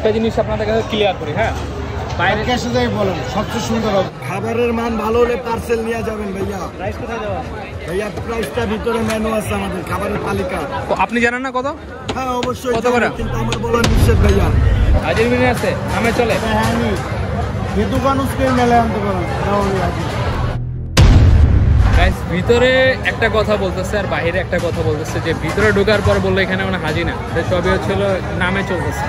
একটা জিনিস আপনাদের কাছে ক্লিয়ার করি হ্যাঁ? বাইরে কাছে যাই বলেন সবচেয়ে সুন্দর খাবারের মান ভালো হলে পার্সেল নিয়ে যাবেন ভাইয়া। ভাইয়া প্রাইসটা ভিতরে মেনু আছে আমাদের খাবারের তালিকা। আপনি জানেন না কত? হ্যাঁ অবশ্যই কত করে? কিন্তু আমার বলার নিষেধ ভাইয়া। হাজির মিনি আছে নামে চলে। হ্যাঁ দোকান মেলে আনতে পারেন ভিতরে একটা কথা বলতেছে আর বাইরে একটা কথা বলতেছে যে ভিতরে ঢোকার পর বলল এখানে মানে হাজি না সবই হচ্ছিল নামে চলতেছে।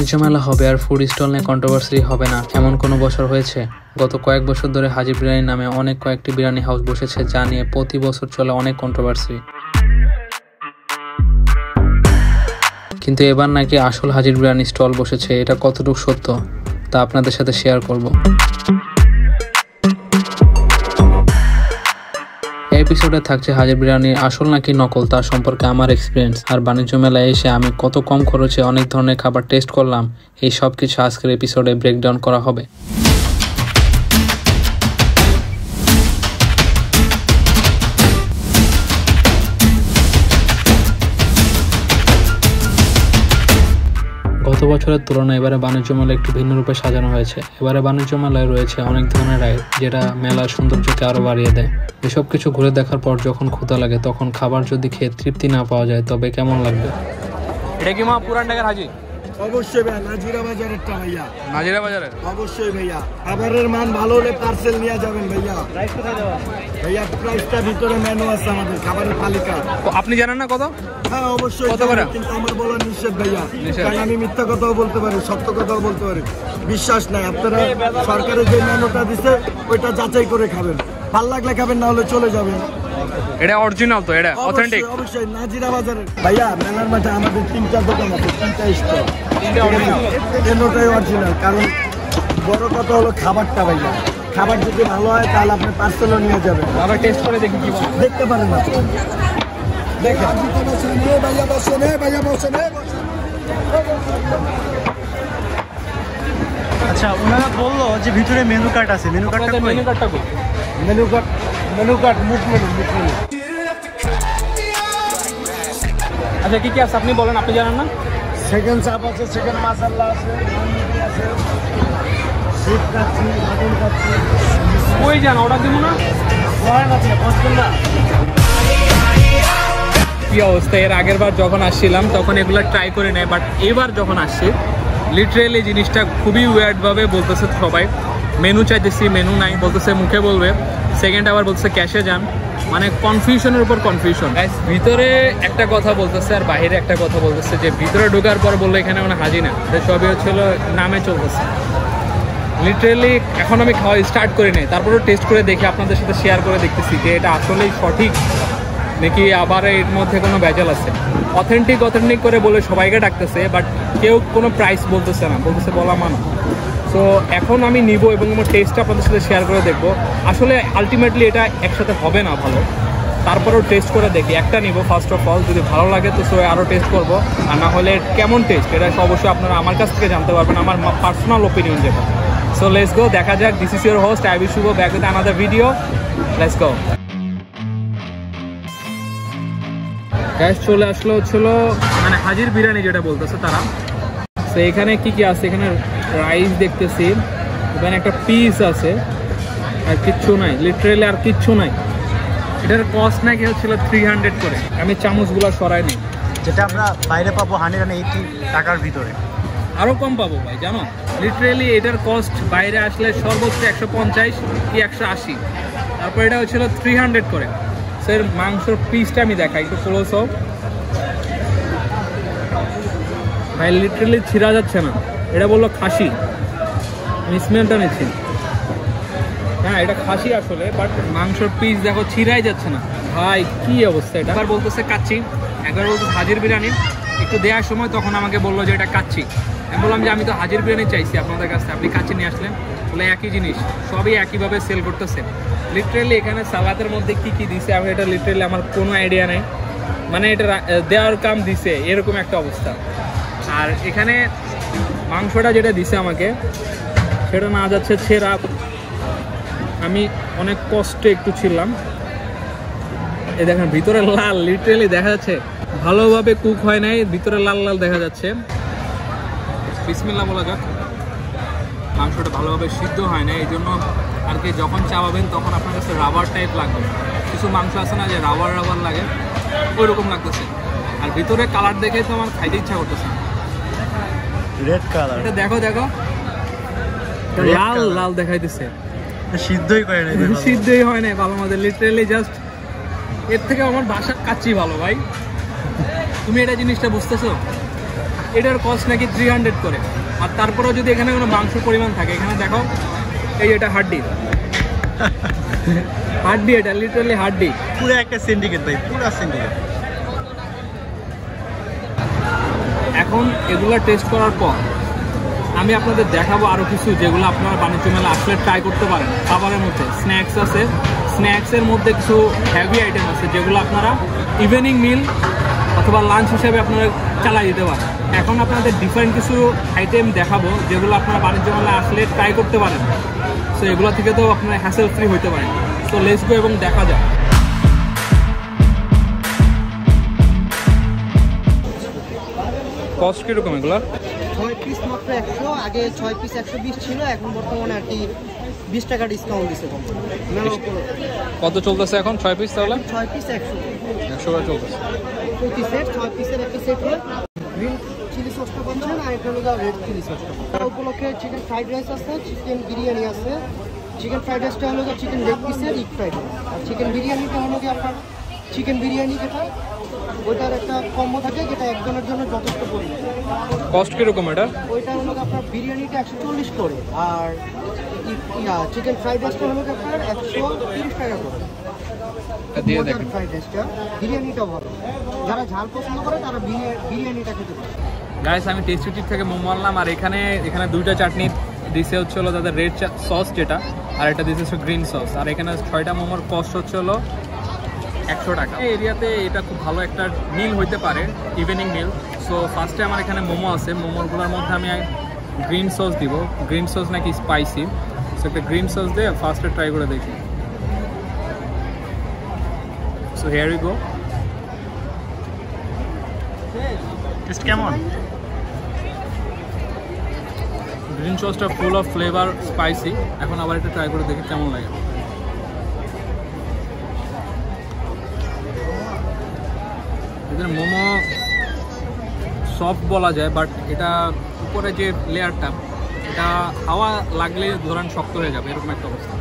বাণিজ্য মেলা হবে আর ফুড স্টল নিয়ে কন্ট্রোভার্সি হবে না। এমন কোনো বছর হয়েছে? গত কয়েক বছর ধরে হাজির বিরিয়ানি নামে অনেক কয়েকটি বিরিয়ানি হাউস বসেছে যা নিয়ে প্রতি বছর চলে অনেক কন্ট্রোভার্সি কিন্তু এবার নাকি আসল হাজির বিরিয়ানি স্টল বসেছে, এটা কতটুকু সত্য? তা আপনাদের সাথে শেয়ার করব। এপিসোডে থাকছে হাজির বিরিয়ানির আসল নাকি নকল তার সম্পর্কে আমার এক্সপিরিয়েন্স আর বাণিজ্য মেলায় এসে আমি কত কম খরচে অনেক ধরনের খাবার টেস্ট করলাম, এই সব কিছু আজকের এপিসোডে ব্রেকডাউন করা হবে। গত বছরের তুলনায় এবারে বাণিজ্য মেলা একটু ভিন্ন রূপে সাজানো হয়েছে। এবারে বাণিজ্য মেলায় রয়েছে অনেক ধরনের রাইড, যেটা মেলার সৌন্দর্যকে আরও বাড়িয়ে দেয়। এসব কিছু ঘুরে দেখার পর যখন ক্ষুধা লাগে, তখন খাবার যদি খেয়ে তৃপ্তি না পাওয়া যায়, তবে কেমন লাগবে? এটা কি মা পুরান ঢাকার হাজি? অবশ্যই ভাইয়া নাজিরা বাজারেরটা ভাইয়া। নাজিরা বাজারে অবশ্যই ভাইয়া। খাবারের মান ভালো হলে পার্সেল নিয়ে যাবেন ভাইয়া। ভাইয়া প্রাইসটা ভিতরে মেনু আছে আমাদের খাবারের তালিকা। আপনি জানেন না কত? হ্যাঁ অবশ্যই কত করে? কিন্তু আমার বলা নিষেধ ভাইয়া। কারণ আমি মিথ্যা কথাও বলতে পারি সত্য কথাও বলতে পারি। বিশ্বাস নাই আপনারা সরকারের যে মেনুটা দিছে ওইটা যাচাই করে খাবেন। ভালো লাগলে খাবেন না হলে চলে যাবেন। এটা অরিজিনাল তো এটা অথেন্টিক অবশ্যই নাজিরা বাজারে ভাইয়া মেলার মাঠে আমাদের তিনটা দোকান আছে তিনটা স্টল তিনটা original? কেনটাই অরিজিনাল কারণ বড় কথা হলো খাবারটা ভাইয়া। খাবার যদি ভালো হয় তাহলে আপনি পার্সেলও নিয়ে যাবেন। আবার টেস্ট করে দেখি কি বলে দেখতে পারেন না। দেখেন। ভাইয়া বসেন ভাইয়া বসেন আচ্ছা ওনারা বলল যে ভিতরে মেনু কার্ড আছে। মেনু কার্ডটা মেনু কার্ডটা মেনু কার্ড মেনু কার্ড মুখ মেনু মুখ মেনু আচ্ছা কি কি আছে? আপনি বলেন আপনি জানেন না? সেকেন্ড চাপ আছে সেকেন্ড মাসাল্লা আছে আছে স্যুপ খাচ্ছি মাটন খাচ্ছি ওই যান অর্ডার দিব না? আছে কি অবস্থা? এর আগের বার যখন আসছিলাম তখন এগুলো ট্রাই করে নেয় বাট এবার যখন আসছি লিটারেলি জিনিসটা খুবই ওয়ার্ড ভাবে বলতেছে সবাই। মেনু চাইতেছি মেনু নাই বলতেছে মুখে বলবে। সেকেন্ড আবার বলতেছে ক্যাশে যান। মানে কনফিউশনের উপর কনফিউশন ভিতরে একটা কথা বলতেছে আর বাইরে একটা কথা বলতেছে যে ভিতরে ঢোকার পর বলল এখানে মানে হাজি না। সবই হচ্ছিল নামে চলতেছে। লিটারেলি এখন আমি খাওয়া স্টার্ট করি নাই। তারপরেও টেস্ট করে দেখি, আপনাদের সাথে শেয়ার করে দেখতেছি যে এটা আসলেই সঠিক নাকি আবার এর মধ্যে কোনো ভেজাল আছে। অথেন্টিক অথেন্টিক করে বলে সবাইকে ডাকতেছে বাট কেউ কোনো প্রাইস বলতেছে না। বলতেছে বলা মানো। সো এখন আমি নিব এবং আমার টেস্টটা আপনাদের সাথে শেয়ার করে দেখব। আসলে আলটিমেটলি এটা একসাথে হবে না ভালো। তারপরেও টেস্ট করে দেখি। একটা নিব ফার্স্ট অফ অল যদি ভালো লাগে তো সো আরও টেস্ট করব। আর না হলে কেমন টেস্ট এটা অবশ্যই আপনারা আমার কাছ থেকে জানতে পারবেন, আমার পার্সোনাল ওপিনিয়ন যেটা। সো লেটস গো দেখা যাক। This is your host I wish go back with another video let's go gas চলে আসলো হচ্ছিল মানে হাজির বিরিয়ানি যেটা বলতেছে তারা। তো এখানে কি কি আছে? এখানে রাইস দেখতেছি। এখানে একটা পিস আছে। আর কিচ্ছু নাই লিটারেলি আর কিচ্ছু নাই। এটার কস্ট নাকি হচ্ছিল থ্রি হান্ড্রেড করে। আমি চামচগুলো সরাই নিই। যেটা আমরা বাইরে পাবো হান্ড্রেড অ্যান্ড এইটি টাকার ভিতরে। আরও কম পাবো ভাই জানো? লিটারেলি এটার কস্ট বাইরে আসলে সর্বোচ্চ একশো পঞ্চাশ কি একশো আশি। তারপর এটা হচ্ছিল থ্রি হান্ড্রেড করে। স্যার মাংসর পিসটা আমি দেখাই একটু ক্লোজ হোক ভাই লিটারেলি ছিঁড়া যাচ্ছে না। এটা বলল খাসি। আমি স্মেলটা নিচ্ছি। হ্যাঁ এটা খাসি আসলে বাট মাংসর পিস দেখো ছিঁড়াই যাচ্ছে না। ভাই, কি অবস্থা এটা? আবার বলতেছে কাচ্ছি একবার বলতো হাজির বিরিয়ানি। একটু দেওয়ার সময় তখন আমাকে বলল যে এটা কাচ্ছি আমি বললাম যে আমি তো হাজির বিরিয়ানি চাইছি আপনাদের কাছে আপনি কাচ্ছি নিয়ে আসলেন। বলে একই জিনিস, সবই একইভাবে সেল করতেছে। লিটারেলি এখানে সালাতের মধ্যে কি কি দিছে, আমি এটা লিটারেলি আমার কোনো আইডিয়া নেই। মানে এটা দেওয়ার কাম দিছে, এরকম একটা অবস্থা। আর এখানে মাংসটা যেটা দিছে আমাকে, সেটা না যাচ্ছে, ছেঁড়া। আমি অনেক কষ্টে একটু ছিলাম। এই দেখেন, ভিতরে লাল লিটারেলি দেখা যাচ্ছে, ভালোভাবে কুক হয় নাই, ভিতরে লাল লাল দেখা যাচ্ছে। বিসমিল্লা বলা যাক। মাংসটা ভালোভাবে সিদ্ধ হয় না এই জন্য আর কি যখন চাবাবেন তখন আপনার কাছে রাবার টাইপ লাগবে কিছু মাংস আছে না যে রাবার রাবার লাগে ওই রকম লাগতেছে। আর ভিতরে কালার দেখে তো আমার খাইতে ইচ্ছা করতেছে রেড কালার এটা দেখো দেখো। লাল. লাল দেখাইতেছে। সিদ্ধই করে নাই সিদ্ধই হয় না ভালো মতো লিটারেলি জাস্ট এর থেকে আমার বাসা কাচ্ছি ভালো ভাই। তুমি এটা জিনিসটা বুঝতেছো? এটার কস্ট নাকি থ্রি হান্ড্রেড করে। আর তারপরেও যদি এখানে কোনো মাংস পরিমাণ থাকে এখানে দেখো এই এটা হাড্ডি হাড্ডি এটা লিটারালি হাড্ডি পুরো একটা সিন্ডিকেট ভাই পুরো সিন্ডিকেট এখন এগুলো টেস্ট করার পর আমি আপনাদের দেখাবো আরও কিছু যেগুলো আপনারা বাণিজ্য মেলা আসলে ট্রাই করতে পারেন। খাবারের মধ্যে স্ন্যাক্স আছে। স্ন্যাক্সের মধ্যে কিছু হ্যাভি আইটেম আছে যেগুলো আপনারা ইভিনিং মিল অথবা লাঞ্চ হিসেবে আপনারা চালাই দিতে পারেন। এখন আপনাদের ডিফারেন্ট কিছু আইটেম দেখাবো যেগুলো আপনারা বাণিজ্য মেলা আসলে ট্রাই করতে পারেন। সো এগুলো থেকে তো আপনারা হ্যাসেল ফ্রি হতে পারেন। তো লেটস এবং দেখা যাক। কস্ট কীরকম এগুলো? ছয় পিস মাত্র একশো আগে ছয় পিস একশো বিশ ছিল এখন বর্তমানে আর কি বিশ টাকা ডিসকাউন্ট দিচ্ছে কত চলতেছে এখন ছয় পিস তাহলে? ছয় পিস একশো। একশো করে চলতেছে। প্রতি সেট ছয় পিসের একটা সেট গ্রিন চিলি সসটা পাচ্ছেন আর এটা হলো রেড চিলি সসটা তার উপলক্ষে চিকেন ফ্রাইড রাইস আছে চিকেন বিরিয়ানি আছে। চিকেন ফ্রাইড রাইসটা হলো চিকেন লেগ পিসের ইগ ফ্রাইড আর চিকেন বিরিয়ানিটা হলো কি আপনার চিকেন বিরিয়ানি যেটা? ওইটার একটা কম্বো থাকে যেটা একজনের জন্য যথেষ্ট পরিমাণ। কস্ট কীরকম এটা? ওইটা হলো আপনার বিরিয়ানিটা একশো চল্লিশ করে আর চিকেন ফ্রাইড রাইসটা হলো আপনার একশো তিরিশ টাকা করে। দিয়ে দেখেন ফ্রাইড রাইসটা বিরিয়ানিটা ভালো। যারা ঝাল পছন্দ করে তারা বিরিয়ানিটা খেতে পারে। গাইস আমি টেস্টি থেকে মোমো আনলাম আর এখানে এখানে দুইটা চাটনি দিছে হচ্ছে হলো তাদের রেড সস যেটা আর এটা দিছে হচ্ছে গ্রিন সস আর এখানে ছয়টা মোমোর কস্ট হচ্ছে হলো একশো টাকা। এই এরিয়াতে এটা খুব ভালো একটা মিল হইতে পারে ইভিনিং মিল সো ফার্স্টে আমার এখানে মোমো আছে। মোমোরগুলোর মধ্যে আমি গ্রিন সস দিব। গ্রিন সস নাকি স্পাইসি সো একটা গ্রিন সস দিয়ে ফার্স্টে ট্রাই করে দেখি। So here you go taste কেমন? গ্রিন সসটা ফুল অফ ফ্লেভার স্পাইসি এখন আবার একটু ট্রাই করে দেখি কেমন লাগে। এদের মোমো সফট বলা যায় বাট এটা উপরে যে লেয়ারটা এটা হাওয়া লাগলে ধরেন শক্ত হয়ে যাবে এরকম একটা অবস্থা.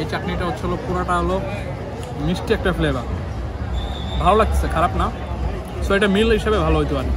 এই চাটনিটা হচ্ছে হলো পুরোটা হলো মিষ্টি একটা ফ্লেভার ভালো লাগছে খারাপ না? সো এটা মিল হিসেবে ভালো হইতে পারে।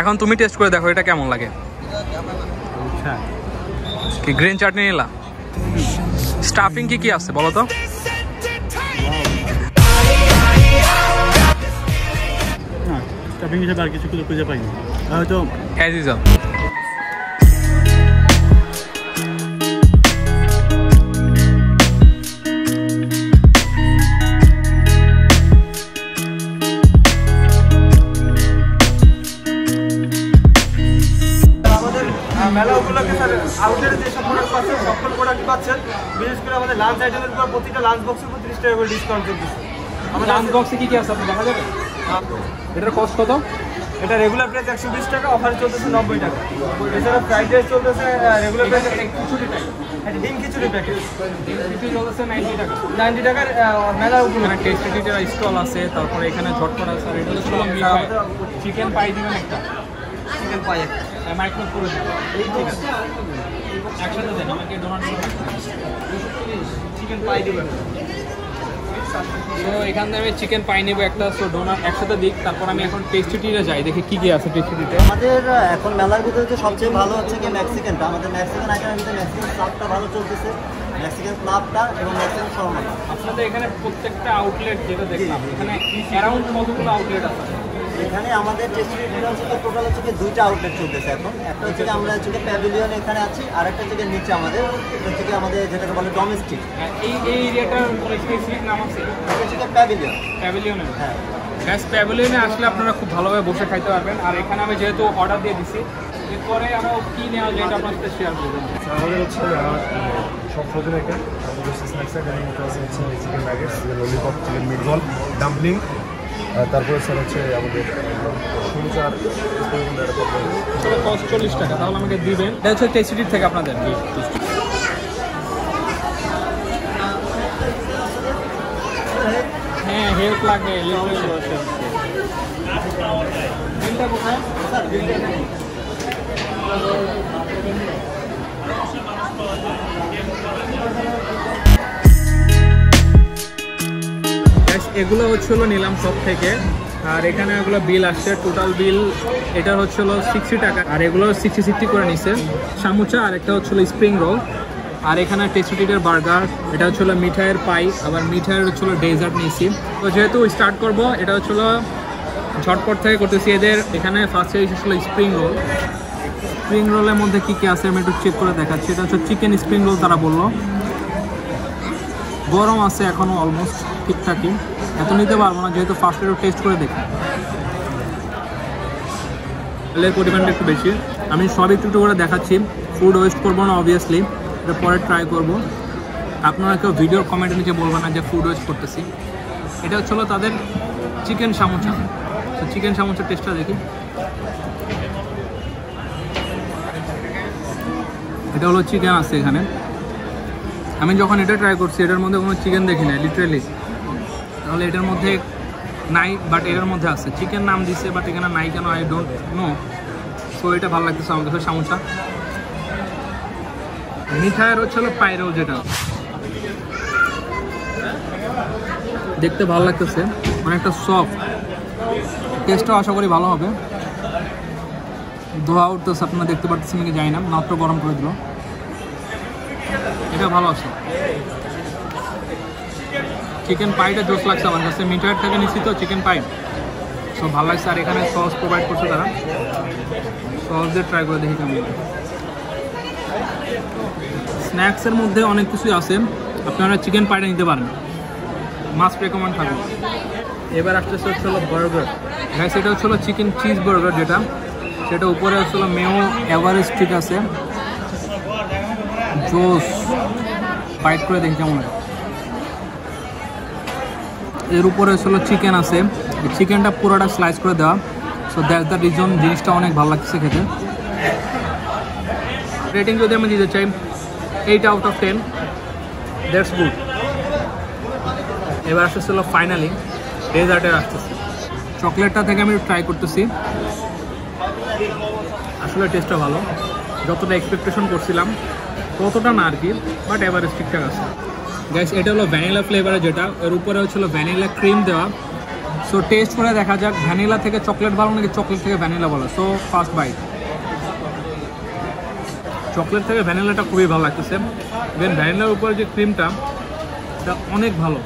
এখন তুমি টেস্ট করে দেখো এটা কেমন লাগে? আচ্ছা। কি গ্রিন চাটনি নিলা? স্টাফিং কি কি আছে বলো তো? স্টাফিং হিসেবে আর কিছু কিছু খুঁজে পাইনি। হয়তো অ্যাজ ইউজাল মেলা উপলক্ষে স্যার আউটের যেসব প্রোডাক্ট পাচ্ছেন সকল প্রোডাক্ট পাচ্ছেন। বিশেষ করে আমাদের লাঞ্চ আইটেমের উপর প্রতিটা লাঞ্চ বক্সের উপর তিরিশ টাকা করে ডিসকাউন্ট চলতেছে। আমাদের লাঞ্চ বক্সে কি কি আছে আপনি দেখা যাবে? এটার কস্ট কত? এটা রেগুলার প্রাইস একশো বিশ টাকা অফার চলতেছে নব্বই টাকা। এছাড়া ফ্রাইড রাইস চলতেছে রেগুলার প্রাইস খিচুড়ি টাইপ ডিম খিচুড়ি প্যাকেট খিচুড়ি চলতেছে নাইনটি টাকা। নাইনটি টাকার মেলা এখানে টেস্টি টিটের স্টল আছে তারপরে এখানে ঝটপট আছে আর এটা চিকেন পাই দিবেন একটা। চিকেন পাই মাইক্রো করে ঠিক আছে একসাথে দেন আমাকে ডোনাট চিকেন পাই দেবেন তো এখান থেকে আমি চিকেন পাই নেব একটা সো ডোনাট একসাথে দিক তারপর আমি এখন টেস্টি যাই দেখি কি কি আছে টেস্টি আমাদের এখন মেলার ভিতরে যে সবচেয়ে ভালো হচ্ছে কি মেক্সিকানটা আমাদের মেক্সিকান আইটেমের ভিতরে মেক্সিকান সাপটা ভালো চলতেছে। মেক্সিকান ক্লাবটা এবং মেক্সিকান শর্মাটা আপনাদের এখানে প্রত্যেকটা আউটলেট যেটা দেখলাম এখানে অ্যারাউন্ড কতগুলো আউটলেট আছে? এখানে আমাদের টেস্টি হচ্ছে টোটাল হচ্ছে গিয়ে দুইটা আউটলেট চলতেছে এখন। একটা হচ্ছে আমরা হচ্ছে প্যাভিলিয়ন এখানে আছি আর একটা হচ্ছে নিচে আমাদের এটা হচ্ছে গিয়ে আমাদের যেটাকে বলে ডোমেস্টিক এই এই এরিয়াটার স্পেসিফিক নাম আছে? এটা হচ্ছে প্যাভিলিয়ন প্যাভিলিয়নে হ্যাঁ। গ্যাস প্যাভিলিয়নে আসলে আপনারা খুব ভালোভাবে বসে খাইতে পারবেন। আর এখানে আমি যেহেতু অর্ডার দিয়ে দিছি এরপরে আমরা কি নেওয়া যায় এটা আপনার সাথে শেয়ার করবেন আমাদের হচ্ছে সব ফ্রোজেন আইটেম আমাদের হচ্ছে স্ন্যাক্স আইটেমের মধ্যে আছে হচ্ছে chicken nuggets lollipop chicken meatball dumpling তারপরে স্যার হচ্ছে আমাদের আসলে চল্লিশ টাকা, তাহলে আমাকে দিবেন। এটা হচ্ছে থেকে আপনাদের। হ্যাঁ হেল্প কোথায়? এগুলো হচ্ছিল নিলাম সব থেকে আর এখানে এগুলো বিল আসছে টোটাল বিল এটা হচ্ছিল সিক্সটি টাকা। আর এগুলো সিক্সটি সিক্সটি করে নিছে। সামুচা, আর একটা হচ্ছিল স্প্রিং রোল আর এখানে টেস্টিটের বার্গার এটা হচ্ছিল মিঠাইয়ের পাই আবার মিঠাইয়ের হচ্ছিল ডেজার্ট নিয়েছি। তো যেহেতু স্টার্ট করব, এটা হচ্ছিল ঝটপট থেকে করতেছি। এদের এখানে ফার্স্টে এসেছিল স্প্রিং রোল স্প্রিং রোলের মধ্যে কী কী আছে আমি একটু চেক করে দেখাচ্ছি। এটা হচ্ছে চিকেন স্প্রিং রোল তারা বলল। গরম আছে এখনও অলমোস্ট ঠিকঠাকই এত নিতে পারব না, যেহেতু ফার্স্ট একটু টেস্ট করে দেখি। তেলের পরিমাণটা একটু বেশি। আমি সব একটু একটু করে দেখাচ্ছি ফুড ওয়েস্ট করব না অবভিয়াসলি এটা পরে ট্রাই করব। আপনারা কেউ ভিডিওর কমেন্টের নিচে বলবেন না যে ফুড ওয়েস্ট করতেছি। এটা হচ্ছিল তাদের চিকেন সামোসা তো চিকেন সামোসার টেস্টটা দেখি। এটা হলো চিকেন আছে এখানে। আমি যখন এটা ট্রাই করছি, এটার মধ্যে কোনো চিকেন দেখি না লিটারেলি তাহলে এটার মধ্যে নাই বাট এটার মধ্যে আছে। চিকেন নাম দিছে বাট এখানে নাই কেন? আই ডোন্ট নো সো এটা ভালো লাগতেছে আমার কাছে সামোসা মিঠাইয়ের হচ্ছে হলো পাইরো যেটা। দেখতে ভালো লাগতেছে, অনেকটা সফট টেস্টও আশা করি ভালো হবে। ধোয়া উঠতেছে, আপনারা দেখতে পাচ্ছেন নাকি জানি না, মাত্র গরম করে দিল। এটা ভালো আছে। চিকেন পাইটা জোস লাগছে আমার কাছে। মিটার থেকে নিচ্ছি তো চিকেন পাই। সো ভালো লাগছে আর এখানে সস প্রোভাইড করছে তারা। সস দিয়ে ট্রাই করে দেখি কেমন স্ন্যাক্সের মধ্যে অনেক কিছুই আছে। আপনারা চিকেন পাইটা নিতে পারেন। মাস্ট রেকমেন্ড থাকবে। এবার আসতেছে হচ্ছে হলো বার্গার গাইস এটা হচ্ছে হলো চিকেন চিজ বার্গার যেটা। সেটা উপরে হচ্ছে হলো মেও এভারেস্ট ঠিক আছে। জোস বাইট করে দেখি কেমন লাগে এর উপরে হলো চিকেন আছে। চিকেনটা পুরোটা স্লাইস করে দেওয়া। সো দ্যাট দ্য রিজন জিনিসটা অনেক ভালো লাগছে খেতে। রেটিং যদি আমি দিতে চাই eight out of ten that's good এবার আসতেছিল ফাইনালি ডেজার্টের আসতেছে। চকলেটটা থেকে আমি ট্রাই করতেছি। আসলে টেস্টটা ভালো। যতটা এক্সপেকটেশন করছিলাম, ততটা না আর কি বাট এভারেজ ঠিকঠাক আছে। গ্যাস এটা হলো ভ্যানিলা ফ্লেভারের যেটা। এর উপরে হচ্ছিল ভ্যানিলা ক্রিম দেওয়া। সো টেস্ট করে দেখা যাক ভ্যানিলা থেকে চকলেট ভালো নাকি চকলেট থেকে ভ্যানিলা ভালো? সো ফার্স্ট বাইট চকলেট থেকে ভ্যানিলাটা খুবই ভালো লাগতেছে। ইভেন ভ্যানিলার উপরে যে ক্রিমটা এটা অনেক ভালো।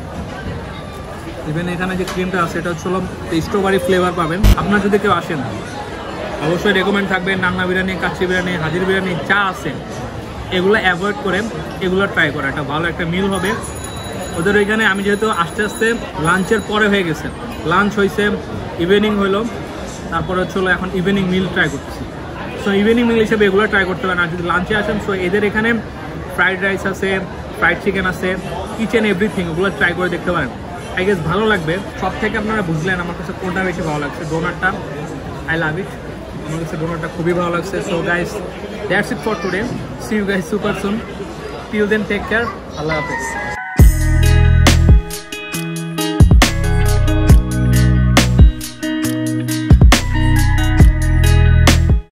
ইভেন এখানে যে ক্রিমটা আছে, এটা হচ্ছে স্ট্রবেরি ফ্লেভার পাবেন। আপনার যদি কেউ আসেন, অবশ্যই রেকমেন্ড থাকবে। নান্না বিরিয়ানি, কাচ্চি বিরিয়ানি, হাজির বিরিয়ানি চা আছে। এগুলো অ্যাভয়েড করে এগুলো ট্রাই করা। একটা ভালো একটা মিল হবে। ওদের ওইখানে আমি যেহেতু আস্তে আস্তে লাঞ্চের পরে হয়ে গেছে। লাঞ্চ হয়েছে ইভিনিং হইল, তারপরে হচ্ছে এখন ইভিনিং মিল ট্রাই করতেছি। সো ইভিনিং মিল হিসেবে এগুলো ট্রাই করতে পারেন আর যদি লাঞ্চে আসেন সো এদের এখানে ফ্রাইড রাইস আছে ফ্রাইড চিকেন আছে অ্যান্ড এভরিথিং ওগুলো ট্রাই করে দেখতে পারেন। আই গেস ভালো লাগবে। সব থেকে আপনারা বুঝলেন, আমার কাছে কোনটা বেশি ভালো লাগছে? ডোনারটা আই লাভ ইট আমার কাছে ডোনারটা খুবই ভালো লাগছে। So guys that's it for today see you guys super soon till then take care আল্লাহ হাফেজ